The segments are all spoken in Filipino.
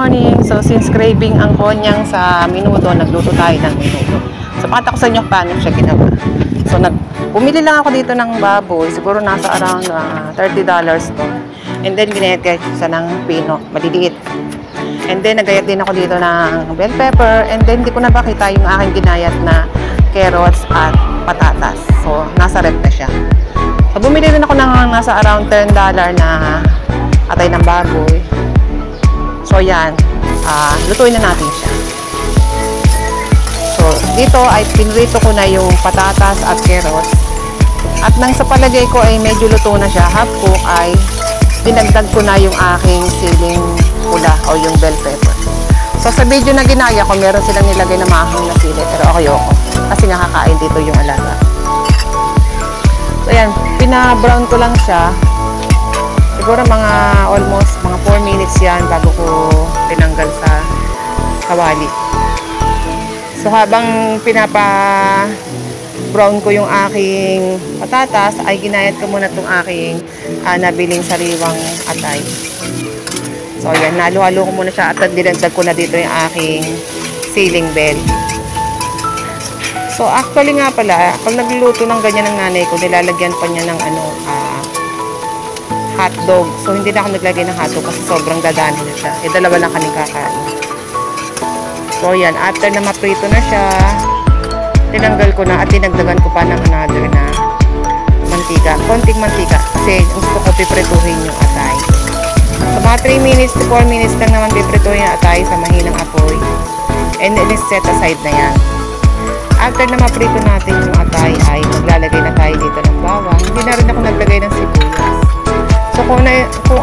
morning. So, since craving ang konyang sa minuto, nagluto tayo ng minuto. So, pakita ko sa inyo paano siya ginawa. So, nag bumili lang ako dito ng baboy. Siguro nasa around ah, $30 to. And then, ginayat-gayat ko siya ng pino. Maliliit. And then, nagayat din ako dito ng bell pepper. And then, di ko na bakita yung aking ginayat na carrots at patatas. So, nasa rep na siya. So, bumili din ako ng nasa around $10 na atay ng baboy. So, yan. Ah, lutuin na natin siya. So, dito ay pinrito ko na yung patatas at carrots. At nang sa palagay ko ay medyo luto na siya, half cook ay dinagdag ko na yung aking siling pula o yung bell pepper. So, sa video na ginaya ko, meron silang nilagay na mahang na sili. Pero ako yoko. Kasi nakakain dito yung alaga. So, yan. Pina-brown ko lang siya. Siguro mga almost mga 4 minutes yan bago ko tinanggal sa kawali. So habang pinapa brown ko yung aking patatas ay ginayat ko muna itong aking ah, nabiling sariwang atay. So yan, nalo-halo ko muna siya at dinagdag ko na dito yung aking ceiling bell. So actually nga pala, pag nagluluto ng ganyan ng nanay ko, nilalagyan pa niya ng ano, ah, hotdog. So, hindi na ako naglagay ng hotdog kasi sobrang dadami na siya. Eh, dalawa lang kaming kakain. So, yan. After na maprito na siya, tinanggal ko na at dinagdagan ko pa ng another na mantika. Konting mantika kasi gusto ko piprituhin yung atay. So, mga 3 minutes to 4 minutes lang naman piprituhin yung atay sa mahinang apoy. And then, set aside na yan. After na maprito natin yung atay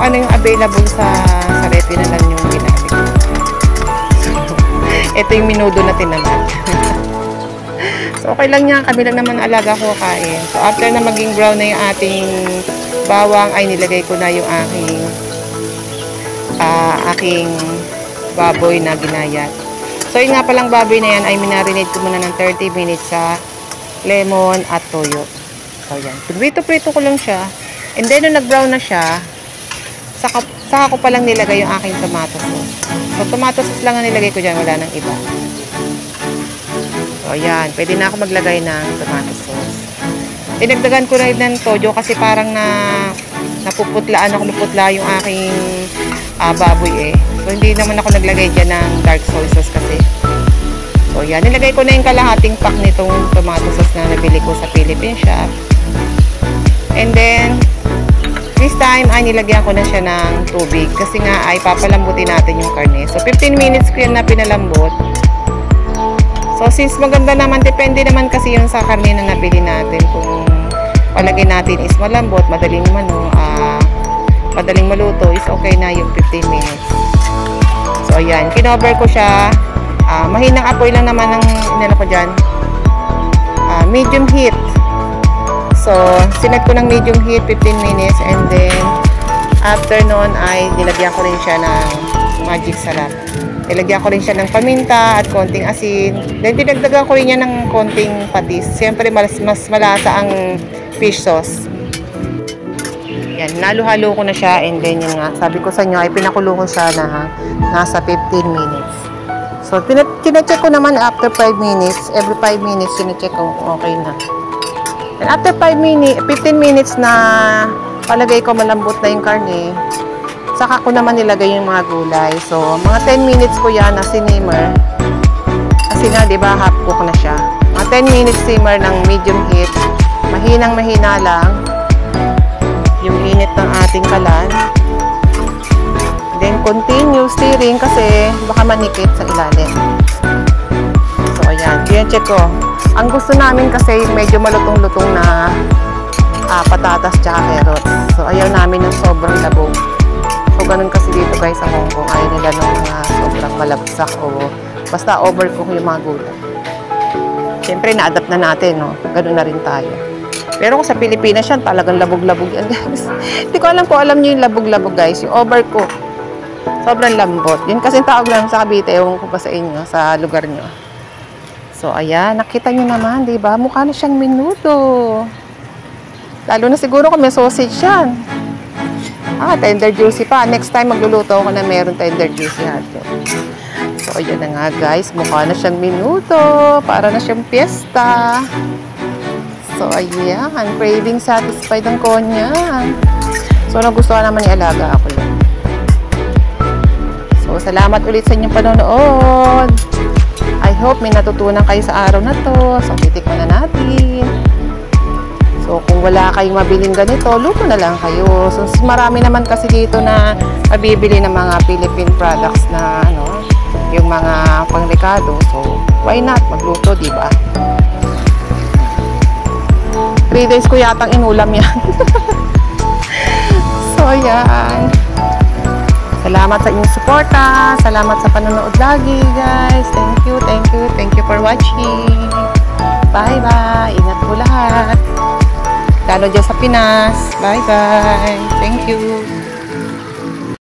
ano yung available sa, sa rep, yun na lang yung ginamit. Ito yung minudo na tinaman. so okay lang yan, kami lang naman alaga ko kain. So after na maging brown na yung ating bawang, ay nilagay ko na yung aking ah, aking baboy na ginayat. So yung nga palang baboy na yan ay minarinate ko muna ng 30 minutes sa lemon at toyo. So yan. Prito-prito ko lang siya. And then, nung nag-brown na siya, saka, saka ko palang nilagay yung aking tomato sauce. So, tomato sauce lang ang nilagay ko dyan. Wala nang iba. So, ayan. Pwede na ako maglagay ng tomato sauce. Dinagdagan ko rin ng toyo kasi parang na napuputlaan ako, naputla yung aking ah, baboy eh. So, hindi naman ako naglagay dyan ng dark soy sauce kasi. So, yan. Nilagay ko na yung kalahating pack nitong tomato sauce na nabili ko sa Philippine shop. And then, this time ay nilagyan ko na siya ng tubig kasi nga ay papalambutin natin yung karne. So, 15 minutes ko yan na pinalambot. So, since maganda naman, depende naman kasi yung sa karne na nabili natin. Kung palagay natin is malambot, madaling mano, ah, madaling maluto, is okay na yung 15 minutes. So, ayan. Kinover ko siya. Ah, mahinang apoy lang naman ang inano ko dyan. Ah, medium heat. So, sinet ko ng medium heat 15 minutes and then after nun ay nilagyan ko rin siya ng magic sarap. Nilagyan ko rin siya ng paminta at konting asin. Then dinagdagan ko rin niya ng konting patis. Siyempre mas, mas malasa ang fish sauce. Yan, naluhalo ko na siya and then yun nga, sabi ko sa inyo ay pinakulo ko siya na nasa 15 minutes. So, tinecheck ko naman after 5 minutes, every 5 minutes, tinecheck ko okay na. And after 5 minutes, 15 minutes na palagay ko malambot na yung karne, saka ko naman nilagay yung mga gulay. So, mga 10 minutes ko yan na sinimmer. Kasi nga, di ba, half cook na siya. Mga 10 minutes simmer ng medium heat. Mahinang mahina lang. Yung init ng ating kalan. Then, continue stirring kasi baka manikit sa ilalim. So, ayan. Yan, check ko. Ang gusto namin kasi medyo malutong-lutong na ah, patatas tsaka carrots. So, ayaw namin ng sobrang labog. So, ganun kasi dito guys sa Hong Kong. Ayaw nila ng mga sobrang malabsak o basta overcook yung mga gulay. Siyempre, na-adapt na natin, no? Ganun na rin tayo. Pero kung sa Pilipinas yan, talagang labog-labog yan, guys. Hindi ko alam kung alam nyo yung labog-labog, guys. Yung overcook. Sobrang lambot. Yun kasi tawag lang sa Cavite. Ewan ko pa sa inyo, sa lugar nyo. So, ayan. Nakita nyo naman, di ba? Mukha na siyang minuto. Lalo na siguro kung may sausage yan. Ah, tender juicy pa. Next time magluluto ako na meron tender juicy hotdog. So, ayan na nga guys. Mukha na siyang minuto. Para na siyang piyesta. So, ayan. Craving satisfied ang konya. So, nagustuhan naman ni Alaga ako. So, salamat ulit sa inyong panonood. I hope may natutunan kayo sa araw na to. So, titikman na natin. So, kung wala kayong mabiling ganito, luto na lang kayo. So, marami naman kasi dito na mabibili ng mga Philippine products na, ano, yung mga pangrekado. So, why not? Magluto, di ba? 3 days ko yatang inulam yan. so, yan. Salamat sa inyong suporta. Salamat sa panonood lagi, guys. Thank you for watching. Bye-bye. Ingat po lahat. Lalo dyan sa Pinas. Bye-bye. Thank you.